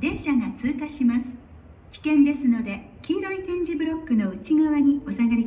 電車が通過します。危険ですので黄色い点字ブロックの内側にお下がり